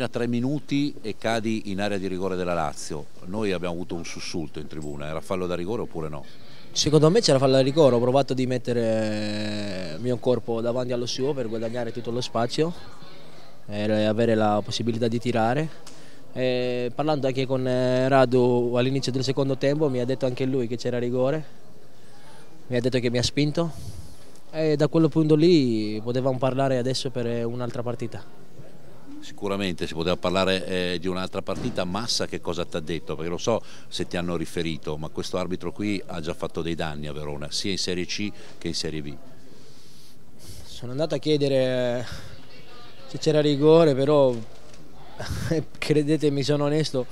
A tre minuti e cadi in area di rigore della Lazio. Noi abbiamo avuto un sussulto in tribuna, era fallo da rigore oppure no? Secondo me c'era fallo da rigore, ho provato di mettere il mio corpo davanti allo suo per guadagnare tutto lo spazio e avere la possibilità di tirare. E parlando anche con eh, Radu all'inizio del secondo tempo mi ha detto anche lui che c'era rigore, mi ha detto che mi ha spinto e da quel punto lì potevamo parlare adesso per un'altra partita. Sicuramente si poteva parlare eh, di un'altra partita, Massa che cosa ti ha detto? Perché lo so se ti hanno riferito, ma questo arbitro qui ha già fatto dei danni a Verona, sia in Serie C che in Serie B. Sono andato a chiedere se c'era rigore, però credetemi, sono onesto,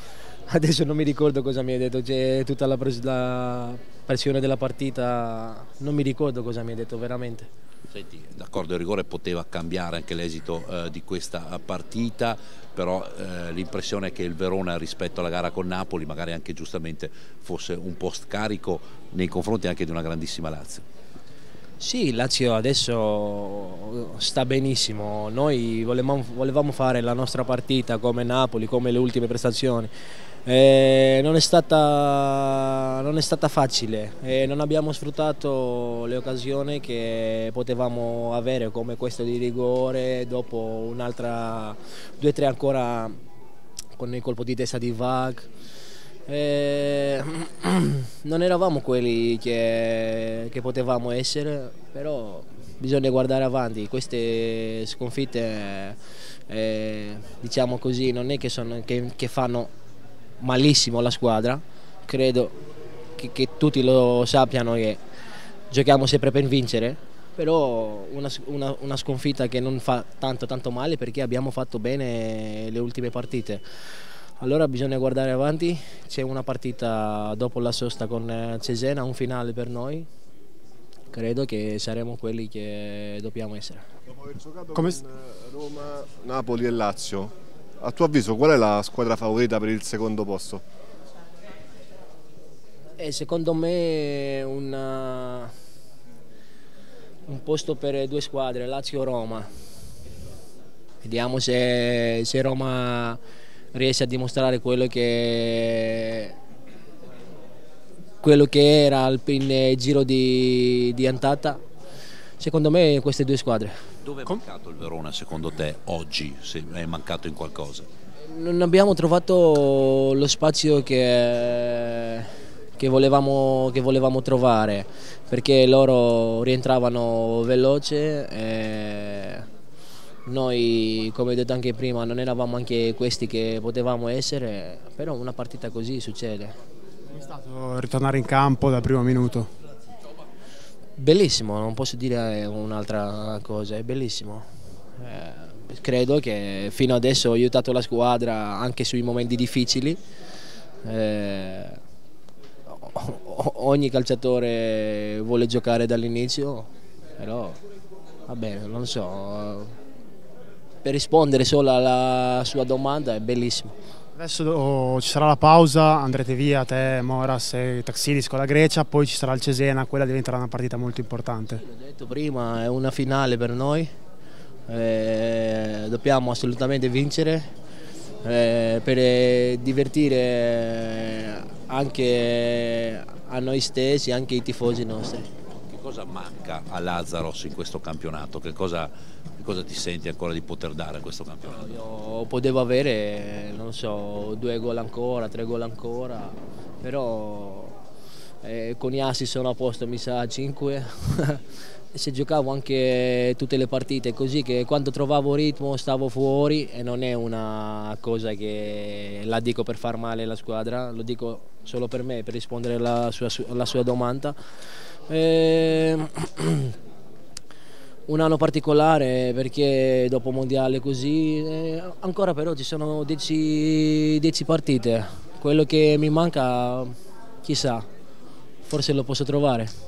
adesso non mi ricordo cosa mi ha detto, c'è tutta la, la pressione della partita, non mi ricordo cosa mi ha detto veramente. Senti, d'accordo il rigore poteva cambiare anche l'esito eh, di questa partita, però eh, l'impressione è che il Verona rispetto alla gara con Napoli magari anche giustamente fosse un po' scarico nei confronti anche di una grandissima Lazio. Sì, Lazio adesso sta benissimo, noi volevamo, volevamo fare la nostra partita come Napoli, come le ultime prestazioni eh, non, è stata, non, è stata, facile e non abbiamo sfruttato le occasioni che potevamo avere come questo di rigore dopo un'altra, due o tre ancora con il colpo di testa di Vag. Eh, non eravamo quelli che, che, potevamo essere, però bisogna guardare avanti. Queste sconfitte, eh, diciamo così, non è che, sono, che, che fanno malissimo la squadra, credo che, che, tutti lo sappiano che giochiamo sempre per vincere, però una, una, una, sconfitta che non fa tanto tanto male perché abbiamo fatto bene le ultime partite. Allora bisogna guardare avanti, c'è una partita dopo la sosta con eh, Cesena, un finale per noi, credo che saremo quelli che dobbiamo essere. Dopo aver giocato Come... con eh, Roma, Napoli e Lazio, a tuo avviso qual è la squadra favorita per il secondo posto? Eh, secondo me una... un posto per due squadre, Lazio-Roma. Vediamo se, se, Roma riesce a dimostrare quello che, quello che era al giro di, di Antata. Secondo me queste due squadre. Dove è mancato il Verona secondo te oggi, se è mancato in qualcosa? Non abbiamo trovato lo spazio che, che, volevamo, che volevamo, trovare perché loro rientravano veloce e noi come ho detto anche prima non eravamo anche questi che potevamo essere però una partita così succede. Come è stato ritornare in campo dal primo minuto? Bellissimo, non posso dire un'altra cosa, è bellissimo. Eh, credo che fino adesso ho aiutato la squadra anche sui momenti difficili. Eh, ogni calciatore vuole giocare dall'inizio, però vabbè, non so, per rispondere solo alla sua domanda è bellissimo. Adesso oh, ci sarà la pausa, andrete via te, Moras e Taxidis con la Grecia, poi ci sarà il Cesena, quella diventerà una partita molto importante. L'ho detto prima, è una finale per noi, eh, dobbiamo assolutamente vincere eh, per divertire anche a noi stessi, anche i tifosi nostri cosa manca a Lazzaros in questo campionato? Che cosa, che cosa, ti senti ancora di poter dare a questo campionato? Io potevo avere, non so, due gol ancora, tre gol ancora, però eh, con gli assi sono a posto, mi sa, cinque. e se giocavo anche tutte le partite così che quando trovavo ritmo stavo fuori e non è una cosa che la dico per far male alla squadra, lo dico solo per me, per rispondere alla sua, alla sua domanda. Eh, un anno particolare perché dopo mondiale così, eh, ancora però ci sono 10 partite, quello che mi manca chissà, forse lo posso trovare.